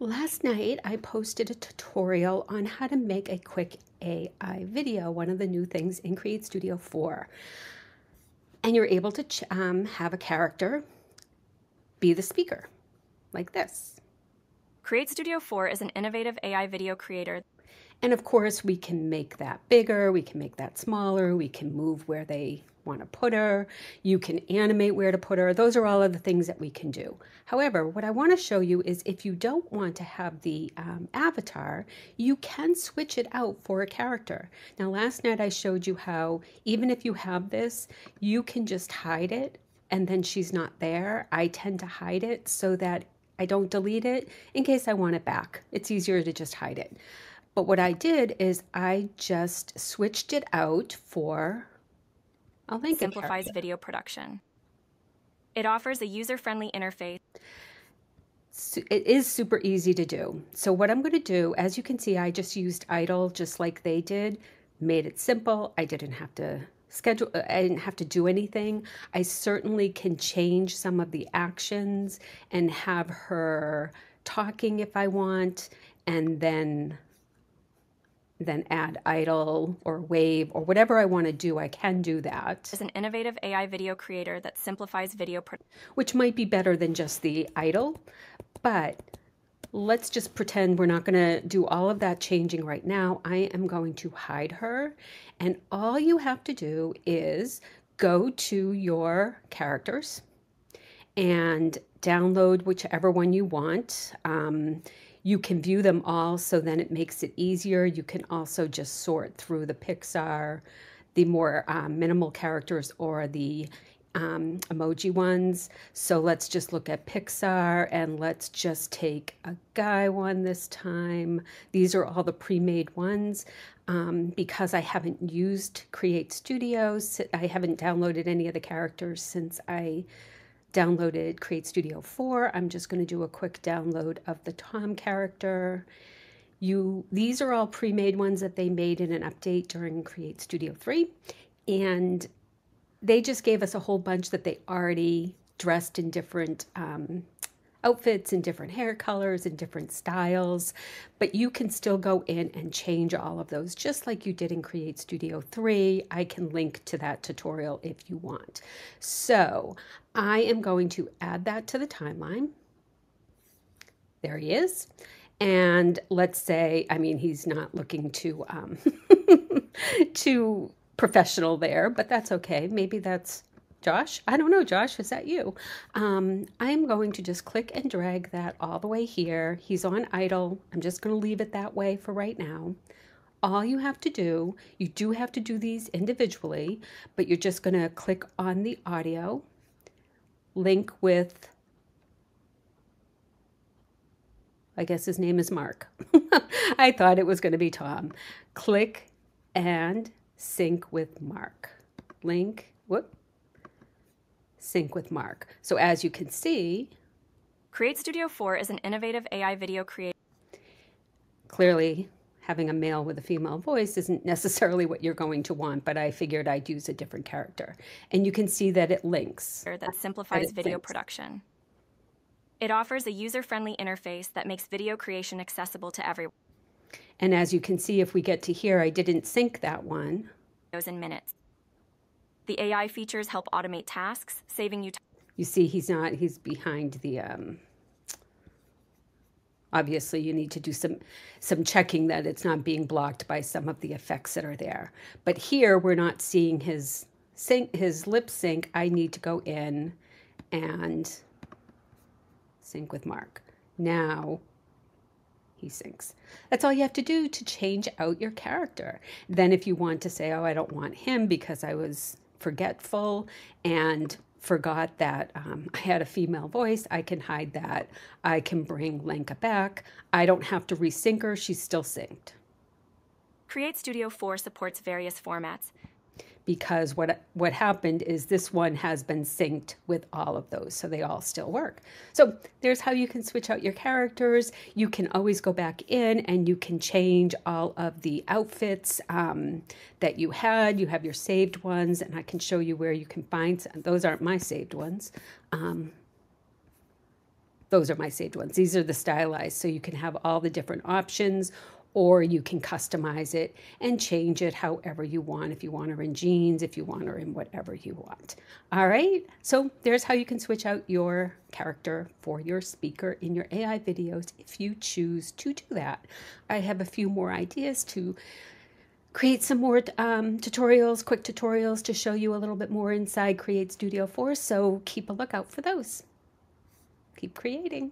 Last night I posted a tutorial on how to make a quick AI video, one of the new things in CreateStudio 4. And you're able to um, have a character be the speaker, like this. CreateStudio 4 is an innovative AI video creator. And of course, we can make that bigger, we can make that smaller, we can move where they want to put her. You can animate where to put her. Those are all of the things that we can do. However, what I want to show you is if you don't want to have the um, avatar, you can switch it out for a character. Now, last night I showed you how even if you have this, you can just hide it and then she's not there. I tend to hide it so that I don't delete it in case I want it back. It's easier to just hide it. But what I did is I just switched it out for I'll link simplifies it video production. It offers a user-friendly interface. It is super easy to do. So what I'm going to do, as you can see, I just used idle just like they did, made it simple. I didn't have to schedule, uh, I didn't have to do anything. I certainly can change some of the actions and have her talking if I want, and then then add idle or wave or whatever I want to do, I can do that. As an innovative AI video creator that simplifies video, which might be better than just the idle, but let's just pretend we're not going to do all of that changing right now. I am going to hide her, and all you have to do is go to your characters and download whichever one you want. Um, you can view them all, so then it makes it easier. You can also just sort through the Pixar, the more um, minimal characters, or the um, emoji ones. So let's just look at Pixar and let's just take a guy one this time. These are all the pre-made ones. Um, because I haven't used CreateStudios, I haven't downloaded any of the characters since I downloaded CreateStudio 4. I'm just going to do a quick download of the Tom character. You, these are all pre-made ones that they made in an update during CreateStudio 3. And they just gave us a whole bunch that they already dressed in different um, outfits and different hair colors and different styles, but you can still go in and change all of those just like you did in CreateStudio 3. I can link to that tutorial if you want. So I am going to add that to the timeline. There he is. And let's say, I mean, he's not looking too, um, too professional there, but that's okay. Maybe that's Josh? I don't know, Josh, is that you? Um, I'm going to just click and drag that all the way here. He's on idle. I'm just going to leave it that way for right now. All you have to do, you do have to do these individually, but you're just going to click on the audio, link with, I guess his name is Mark. I thought it was going to be Tom. Click and sync with Mark. Link, whoop, sync with Mark. So as you can see, CreateStudio 4 is an innovative AI video creator. Clearly, having a male with a female voice isn't necessarily what you're going to want, but I figured I'd use a different character. And you can see that it links. That simplifies that video thinks. production. It offers a user-friendly interface that makes video creation accessible to everyone. And as you can see, if we get to here, I didn't sync that one. Those in minutes. The AI features help automate tasks, saving you time. You see, he's not, he's behind the, um, obviously you need to do some, some checking that it's not being blocked by some of the effects that are there. But here we're not seeing his sync, his lip sync. I need to go in and sync with Mark. Now he syncs. That's all you have to do to change out your character. Then if you want to say, oh, I don't want him because I was forgetful and forgot that um, I had a female voice, I can hide that. I can bring Lenka back. I don't have to resync her, she's still synced. CreateStudio 4 supports various formats, because what what happened is this one has been synced with all of those so they all still work so there's how you can switch out your characters you can always go back in and you can change all of the outfits um, that you had you have your saved ones and i can show you where you can find some. those aren't my saved ones um, those are my saved ones. These are the stylized, so you can have all the different options or you can customize it and change it however you want. If you want her in jeans, if you want her in whatever you want. All right, so there's how you can switch out your character for your speaker in your AI videos if you choose to do that. I have a few more ideas to create some more um, tutorials, quick tutorials to show you a little bit more inside CreateStudio 4, so keep a lookout for those. Keep creating.